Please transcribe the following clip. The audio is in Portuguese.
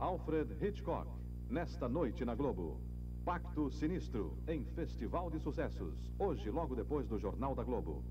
Alfred Hitchcock, nesta noite na Globo. Pacto Sinistro, em Festival de Sucessos, hoje logo depois do Jornal da Globo.